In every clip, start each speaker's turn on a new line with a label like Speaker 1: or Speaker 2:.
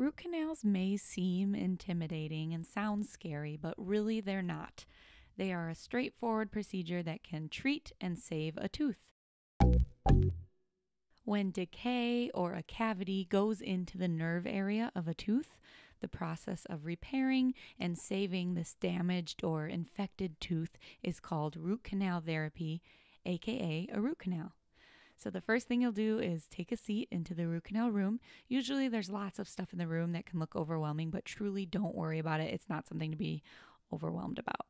Speaker 1: Root canals may seem intimidating and sound scary, but really they're not. They are a straightforward procedure that can treat and save a tooth. When decay or a cavity goes into the nerve area of a tooth, the process of repairing and saving this damaged or infected tooth is called root canal therapy, aka a root canal. So, the first thing you'll do is take a seat into the root canal room. Usually, there's lots of stuff in the room that can look overwhelming, but truly don't worry about it. It's not something to be overwhelmed about.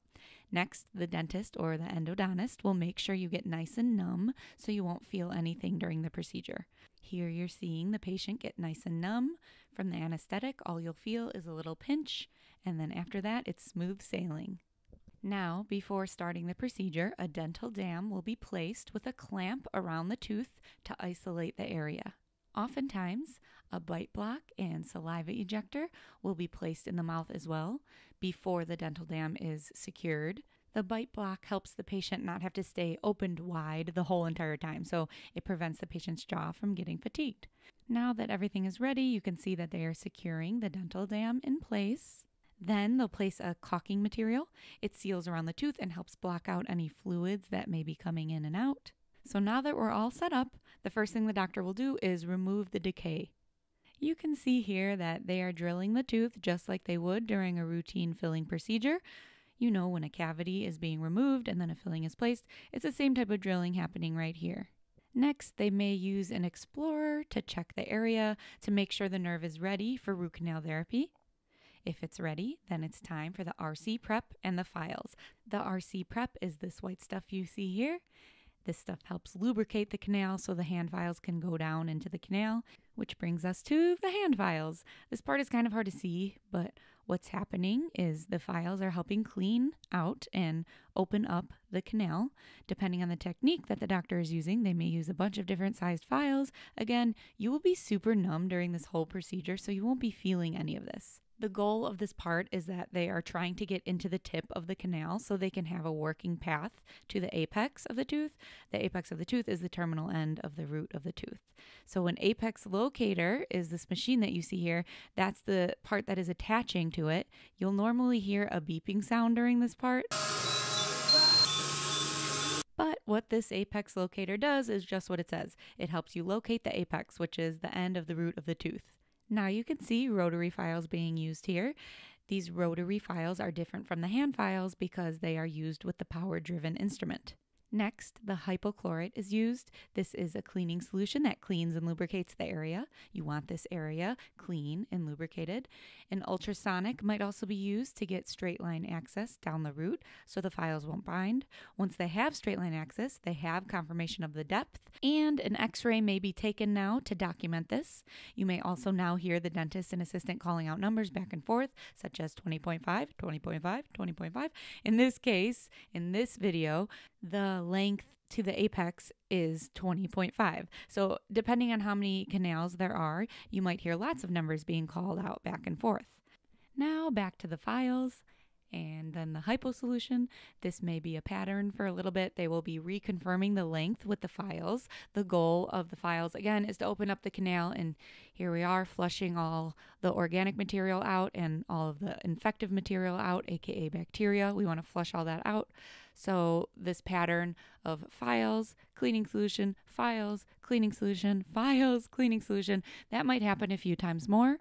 Speaker 1: Next, the dentist or the endodontist will make sure you get nice and numb so you won't feel anything during the procedure. Here you're seeing the patient get nice and numb. From the anesthetic, all you'll feel is a little pinch, and then after that, it's smooth sailing. Now, before starting the procedure, a dental dam will be placed with a clamp around the tooth to isolate the area. Oftentimes, a bite block and saliva ejector will be placed in the mouth as well before the dental dam is secured. The bite block helps the patient not have to stay opened wide the whole entire time, so it prevents the patient's jaw from getting fatigued. Now that everything is ready, you can see that they are securing the dental dam in place. Then they'll place a caulking material. It seals around the tooth and helps block out any fluids that may be coming in and out. So now that we're all set up, the first thing the doctor will do is remove the decay. You can see here that they are drilling the tooth just like they would during a routine filling procedure. You know, when a cavity is being removed and then a filling is placed, it's the same type of drilling happening right here. Next, they may use an explorer to check the area to make sure the nerve is ready for root canal therapy. If it's ready, then it's time for the RC prep and the files. The RC prep is this white stuff you see here. This stuff helps lubricate the canal so the hand files can go down into the canal, which brings us to the hand files. This part is kind of hard to see, but what's happening is the files are helping clean out and open up the canal. Depending on the technique that the doctor is using, they may use a bunch of different sized files. Again, you will be super numb during this whole procedure, so you won't be feeling any of this. The goal of this part is that they are trying to get into the tip of the canal so they can have a working path to the apex of the tooth. The apex of the tooth is the terminal end of the root of the tooth. So, an apex locator is this machine that you see here. That's the part that is attaching to it. You'll normally hear a beeping sound during this part. But what this apex locator does is just what it says it helps you locate the apex, which is the end of the root of the tooth. Now you can see rotary files being used here. These rotary files are different from the hand files because they are used with the power driven instrument. Next, the hypochlorite is used. This is a cleaning solution that cleans and lubricates the area. You want this area clean and lubricated. An ultrasonic might also be used to get straight line access down the root so the files won't bind. Once they have straight line access, they have confirmation of the depth, and an x ray may be taken now to document this. You may also now hear the dentist and assistant calling out numbers back and forth, such as 20.5, 20.5, 20.5. In this case, in this video, the length to the apex is 20.5. So, depending on how many canals there are, you might hear lots of numbers being called out back and forth. Now, back to the files and then the hypo solution. This may be a pattern for a little bit. They will be reconfirming the length with the files. The goal of the files, again, is to open up the canal. And here we are flushing all the organic material out and all of the infective material out, aka bacteria. We want to flush all that out. So, this pattern of files, cleaning solution, files, cleaning solution, files, cleaning solution, that might happen a few times more.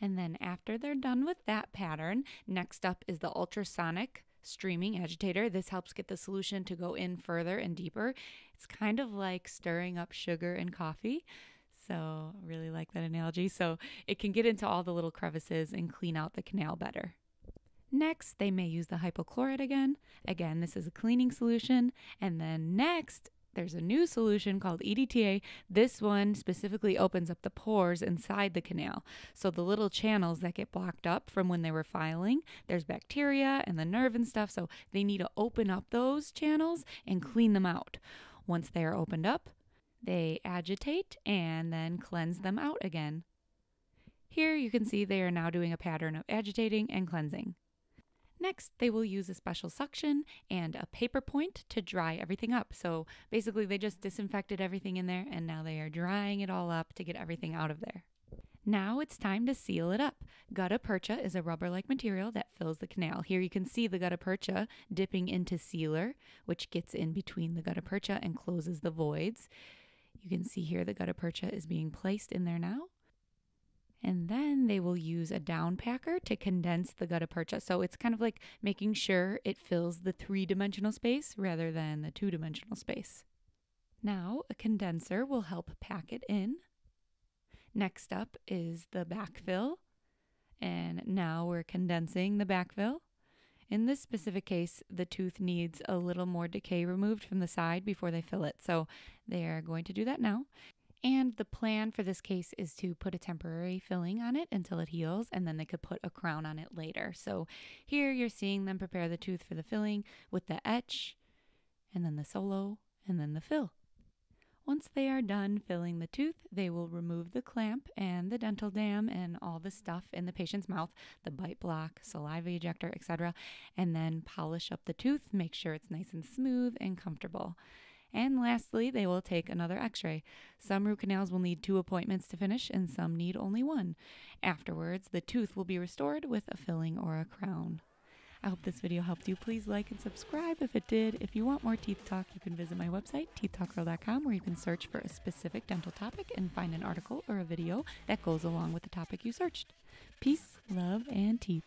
Speaker 1: And then after they're done with that pattern, next up is the ultrasonic streaming agitator. This helps get the solution to go in further and deeper. It's kind of like stirring up sugar in coffee. So, really like that analogy. So, it can get into all the little crevices and clean out the canal better. Next, they may use the hypochlorite again. Again, this is a cleaning solution. And then next, there's a new solution called EDTA. This one specifically opens up the pores inside the canal. So the little channels that get blocked up from when they were filing, there's bacteria and the nerve and stuff. So they need to open up those channels and clean them out. Once they are opened up, they agitate and then cleanse them out again. Here you can see they are now doing a pattern of agitating and cleansing. Next, they will use a special suction and a paper point to dry everything up. So basically, they just disinfected everything in there and now they are drying it all up to get everything out of there. Now it's time to seal it up. Gutta percha is a rubber like material that fills the canal. Here you can see the gutta percha dipping into sealer, which gets in between the gutta percha and closes the voids. You can see here the gutta percha is being placed in there now. And then they will use a down packer to condense the gutta percha. So it's kind of like making sure it fills the three dimensional space rather than the two dimensional space. Now, a condenser will help pack it in. Next up is the backfill. And now we're condensing the backfill. In this specific case, the tooth needs a little more decay removed from the side before they fill it. So they are going to do that now. And the plan for this case is to put a temporary filling on it until it heals, and then they could put a crown on it later. So here you're seeing them prepare the tooth for the filling with the etch, and then the solo, and then the fill. Once they are done filling the tooth, they will remove the clamp and the dental dam and all the stuff in the patient's mouth, the bite block, saliva ejector, etc., and then polish up the tooth, make sure it's nice and smooth and comfortable. And lastly, they will take another x ray. Some root canals will need two appointments to finish, and some need only one. Afterwards, the tooth will be restored with a filling or a crown. I hope this video helped you. Please like and subscribe if it did. If you want more teeth talk, you can visit my website, teethtalkgirl.com, where you can search for a specific dental topic and find an article or a video that goes along with the topic you searched. Peace, love, and teeth.